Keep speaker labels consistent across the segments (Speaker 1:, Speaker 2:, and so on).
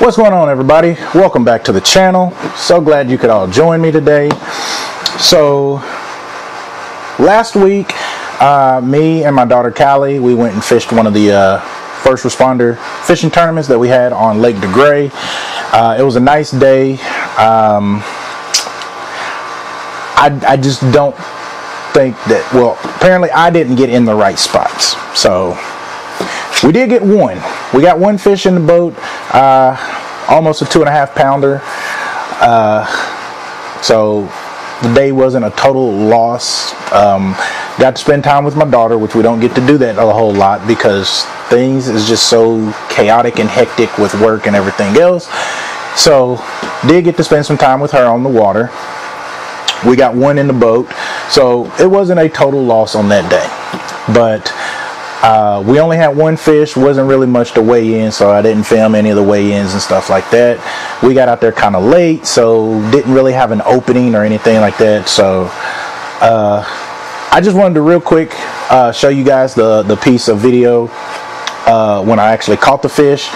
Speaker 1: What's going on, everybody? Welcome back to the channel. So glad you could all join me today. So, last week, uh, me and my daughter Callie, we went and fished one of the uh, first responder fishing tournaments that we had on Lake DeGray. Uh, it was a nice day. Um, I, I just don't think that, well, apparently I didn't get in the right spots. So, we did get one. We got one fish in the boat, uh, almost a two and a half pounder. Uh, so the day wasn't a total loss. Um, got to spend time with my daughter, which we don't get to do that a whole lot because things is just so chaotic and hectic with work and everything else. So did get to spend some time with her on the water. We got one in the boat, so it wasn't a total loss on that day. But uh, we only had one fish, wasn't really much to weigh in, so I didn't film any of the weigh-ins and stuff like that. We got out there kind of late, so didn't really have an opening or anything like that. So uh, I just wanted to real quick uh, show you guys the, the piece of video uh, when I actually caught the fish.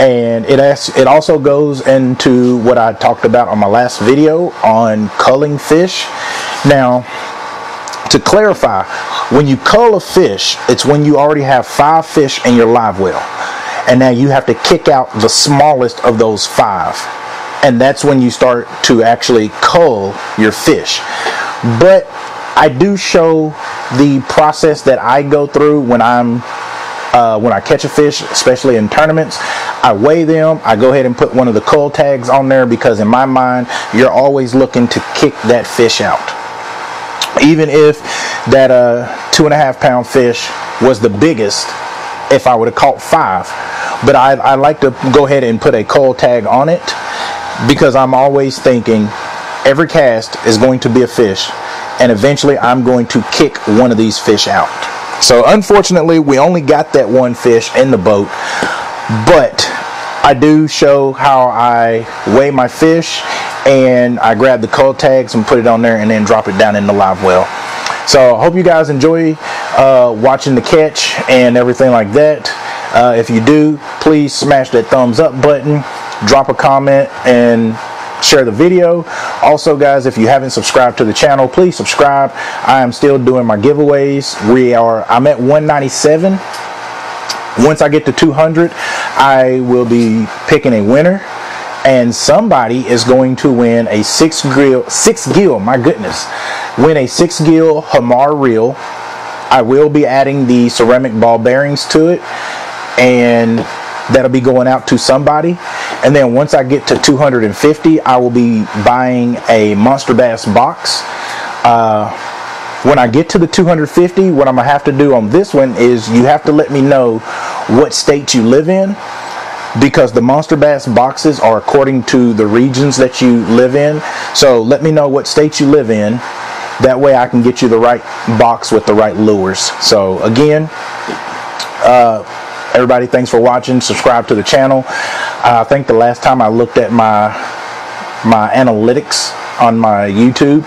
Speaker 1: And it, as, it also goes into what I talked about on my last video on culling fish. Now, to clarify, when you cull a fish, it's when you already have five fish in your live well. And now you have to kick out the smallest of those five. And that's when you start to actually cull your fish. But I do show the process that I go through when I'm uh, when I catch a fish, especially in tournaments. I weigh them. I go ahead and put one of the cull tags on there because in my mind, you're always looking to kick that fish out even if that uh, two and a half pound fish was the biggest if I would have caught five. But I, I like to go ahead and put a cull tag on it because I'm always thinking every cast is going to be a fish and eventually I'm going to kick one of these fish out. So unfortunately we only got that one fish in the boat but I do show how I weigh my fish and I grab the cull tags and put it on there and then drop it down in the live well. So I hope you guys enjoy uh, watching the catch and everything like that. Uh, if you do, please smash that thumbs up button, drop a comment, and share the video. Also, guys, if you haven't subscribed to the channel, please subscribe. I am still doing my giveaways. We are, I'm at 197. Once I get to 200, I will be picking a winner and somebody is going to win a six gill, SixGill, my goodness, win a SixGill Hamar reel. I will be adding the ceramic ball bearings to it, and that'll be going out to somebody. And then once I get to 250, I will be buying a Monster Bass box. Uh, when I get to the 250, what I'm gonna have to do on this one is you have to let me know what state you live in because the monster bass boxes are according to the regions that you live in. So let me know what state you live in. That way I can get you the right box with the right lures. So again, uh, everybody, thanks for watching. Subscribe to the channel. Uh, I think the last time I looked at my my analytics on my YouTube,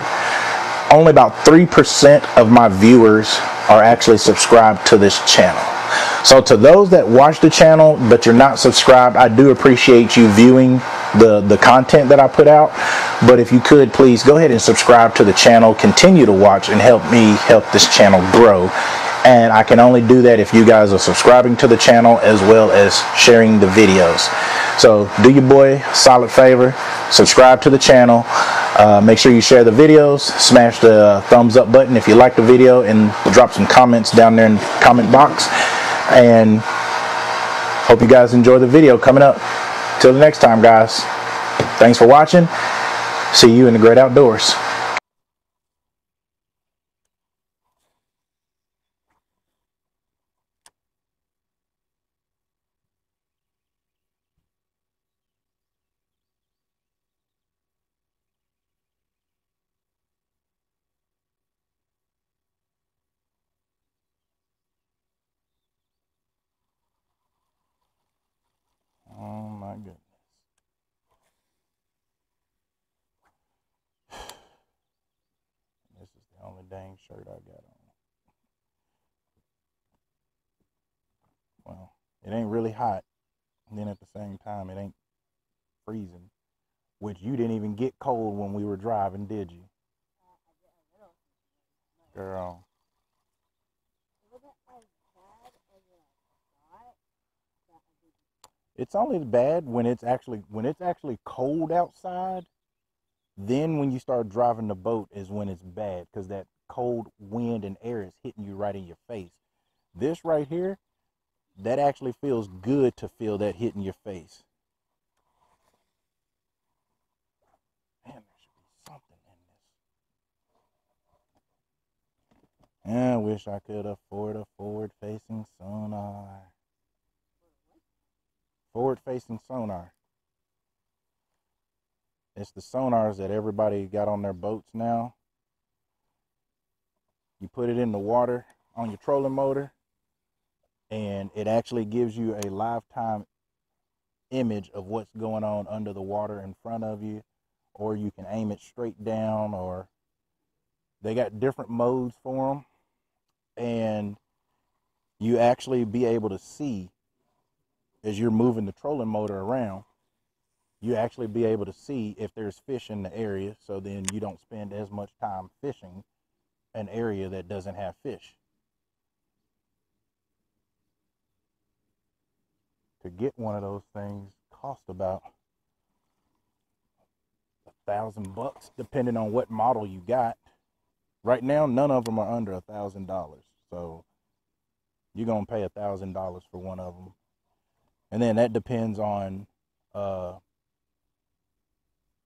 Speaker 1: only about 3% of my viewers are actually subscribed to this channel. So to those that watch the channel but you're not subscribed, I do appreciate you viewing the, the content that I put out. But if you could, please go ahead and subscribe to the channel, continue to watch and help me help this channel grow. And I can only do that if you guys are subscribing to the channel as well as sharing the videos. So do your boy solid favor, subscribe to the channel. Uh, make sure you share the videos, smash the thumbs up button if you like the video, and drop some comments down there in the comment box and hope you guys enjoy the video coming up. Till the next time guys. Thanks for watching. See you in the great outdoors dang shirt I got on. Well, it ain't really hot. And then at the same time, it ain't freezing, which you didn't even get cold when we were driving, did you? Girl. It's only bad when it's actually when it's actually cold outside. Then when you start driving the boat is when it's bad because that cold wind and air is hitting you right in your face. This right here, that actually feels good to feel that hitting your face. Man, there should be something in this. I wish I could afford a forward facing sonar. Forward facing sonar. It's the sonars that everybody got on their boats now. You put it in the water on your trolling motor and it actually gives you a lifetime image of what's going on under the water in front of you or you can aim it straight down or they got different modes for them and you actually be able to see as you're moving the trolling motor around you actually be able to see if there's fish in the area so then you don't spend as much time fishing an area that doesn't have fish. To get one of those things cost about a thousand bucks depending on what model you got. Right now none of them are under a thousand dollars. So you're gonna pay a thousand dollars for one of them. And then that depends on uh,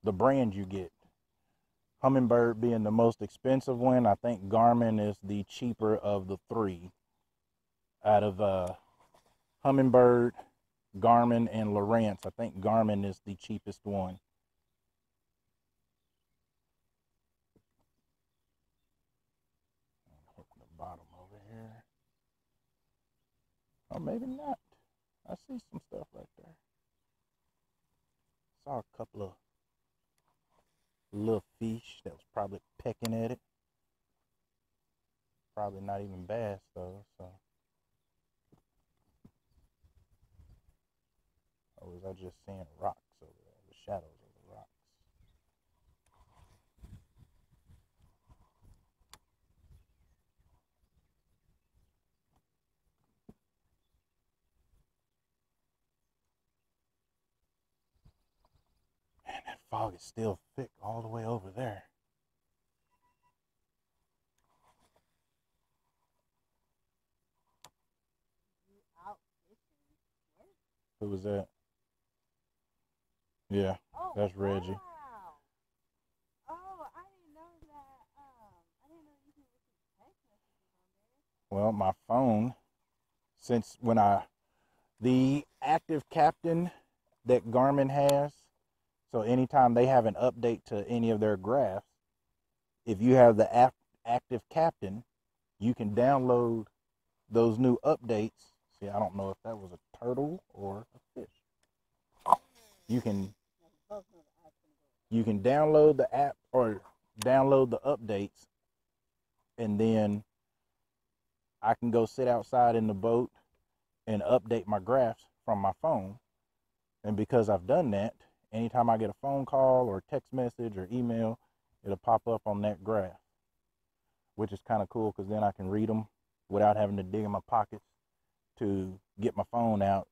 Speaker 1: the brand you get humminbird being the most expensive one i think garmin is the cheaper of the three out of uh, humminbird Garmin and Lowrance. I think Garmin is the cheapest one. the bottom over here. Or maybe not. I see some stuff right there. Saw a couple of little fish that was probably pecking at it. Probably not even bass though, so. Or was I just seeing rocks over there, the shadows of the rocks? Man, that fog is still thick all the way over there. Who was that? Yeah,
Speaker 2: Oh,
Speaker 1: that's Reggie.
Speaker 2: Wow. Oh, I didn't know that. Um, I didn't know you could receive text messages on there.
Speaker 1: Well, my phone, since when I, the ActiveCaptain that Garmin has, so anytime they have an update to any of their graphs, if you have the app, active captain, you can download those new updates. See, I don't know if that was a turtle or a fish. You can you can download the app or download the updates and then I can go sit outside in the boat and update my graphs from my phone. And because I've done that, anytime I get a phone call or text message or email, it'll pop up on that graph, which is kind of cool because then I can read them without having to dig in my pockets to get my phone out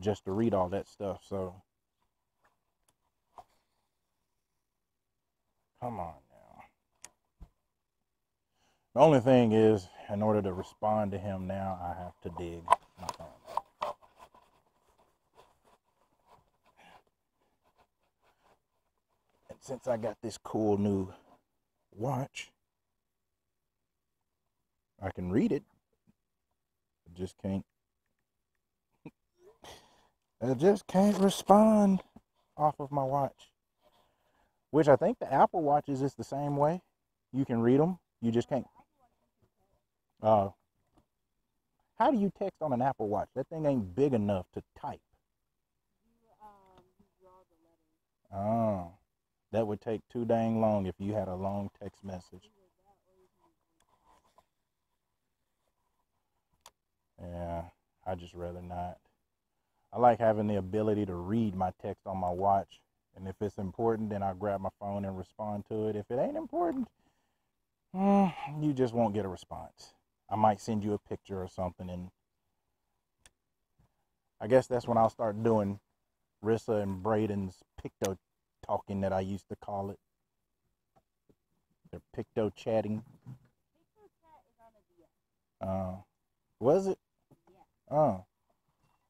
Speaker 1: just to read all that stuff. So Come on now. The only thing is, in order to respond to him now, I have to dig my phone. Since I got this cool new watch, I can read it. I just can't. I just can't respond off of my watch which I think the Apple Watches is the same way. You can read them, you just can't. Uh, how do you text on an Apple Watch? That thing ain't big enough to type.
Speaker 2: You um, you draw the letters.
Speaker 1: Oh, that would take too dang long if you had a long text message. Yeah, I just rather not. I like having the ability to read my text on my watch. And if it's important, then I'll grab my phone and respond to it. If it ain't important, mm, you just won't get a response. I might send you a picture or something. And I guess that's when I'll start doing Rissa and Braden's picto talking that I used to call it. They're picto chatting. Uh, was it?
Speaker 2: Yeah.
Speaker 1: Oh.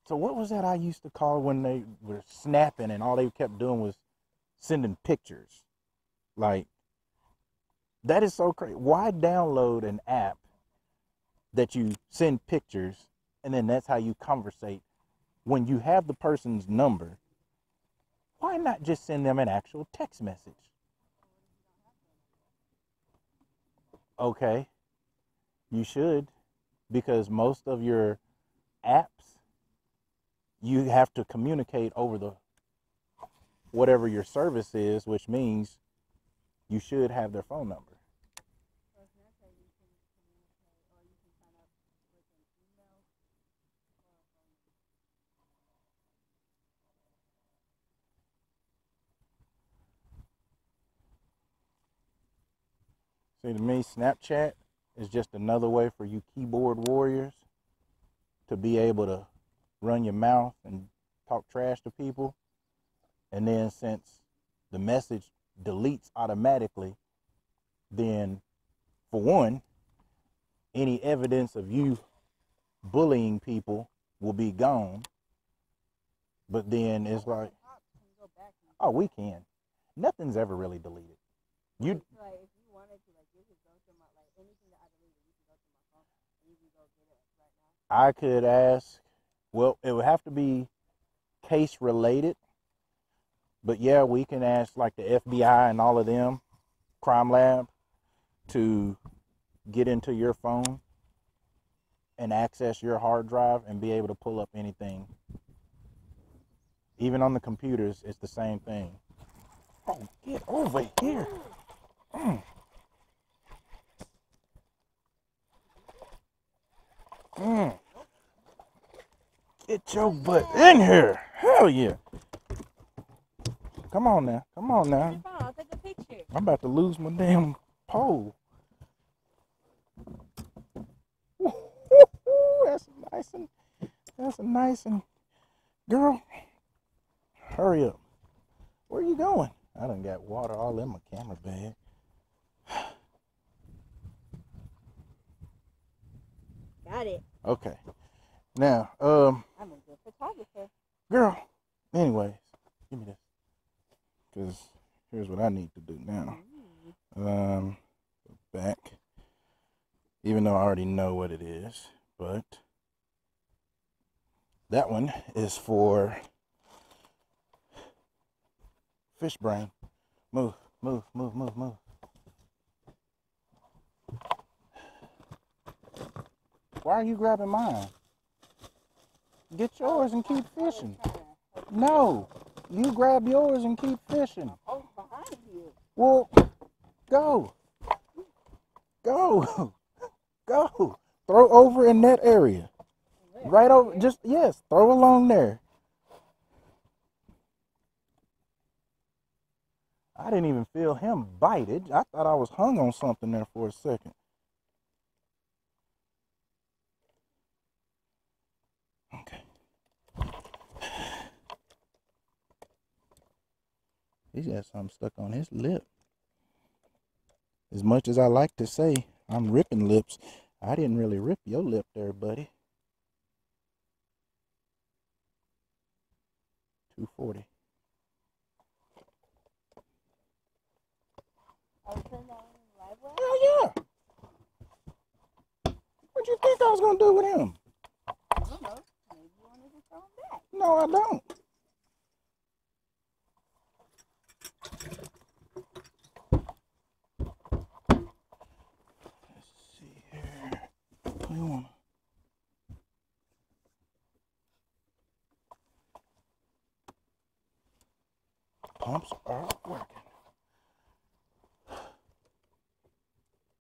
Speaker 1: So what was that I used to call when they were snapping and all they kept doing was sending pictures? Like that is so crazy. Why download an app that you send pictures and then that's how you conversate when you have the person's number? Why not just send them an actual text message? Okay. You should because most of your apps you have to communicate over the whatever your service is, which means you should have their phone number.
Speaker 2: So Snapchat, you can communicate or you can sign up with an email or a phone number.
Speaker 1: See, to me, Snapchat is just another way for you keyboard warriors to be able to run your mouth and talk trash to people. And then, since the message deletes automatically, then for one, any evidence of you bullying people will be gone. But then it's like,
Speaker 2: Pop can go back and
Speaker 1: oh, we can. Nothing's ever really deleted. You
Speaker 2: It's like if you wanted to, like you could go to my like anything that I deleted, you could go to my phone and you can go get it right now.
Speaker 1: I could ask, well, it would have to be case related. But yeah, we can ask like the FBI and all of them, crime lab, to get into your phone and access your hard drive and be able to pull up anything. Even on the computers, it's the same thing. Oh, get over here. Mm. Mm. Get your butt in here. Hell yeah. Come on now. Come on now.
Speaker 2: I'll take a picture.
Speaker 1: I'm about to lose my damn pole. That's nice and that's a nice and girl. Hurry up. Where are you going? I done got water all in my camera bag.
Speaker 2: Got it.
Speaker 1: Okay. Now, um,
Speaker 2: I'm a good photographer.
Speaker 1: girl. Anyways, give me this. Cause here's what I need to do now. Um, back. Even though I already know what it is, but that one is for Fishbrain. Move, move, move, move, move. Why are you grabbing mine? Get yours and keep fishing. No, you grab yours and keep fishing.
Speaker 2: Oh, behind you.
Speaker 1: Well, go. Go. Go. Throw over in that area. Right over. Just, yes, throw along there. I didn't even feel him bite it. I thought I was hung on something there for a second. He's got something stuck on his lip. As much as I like to say I'm ripping lips, I didn't really rip your lip there, buddy. 240.
Speaker 2: I'll turn that on in live web.
Speaker 1: Hell yeah. What you think I was gonna do with him?
Speaker 2: I don't know. Maybe you wanted to throw him back.
Speaker 1: No, I don't.